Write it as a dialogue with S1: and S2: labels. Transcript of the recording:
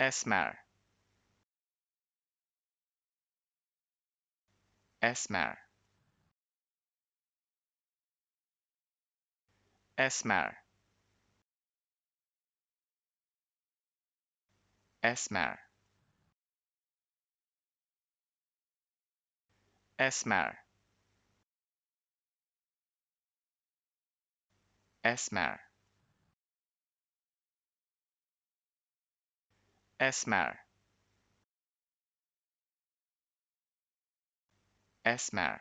S1: esmer. Esmer. Esmer. Esmer. Esmer. Esmer esmer. Esmer